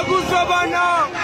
Nakufa bana.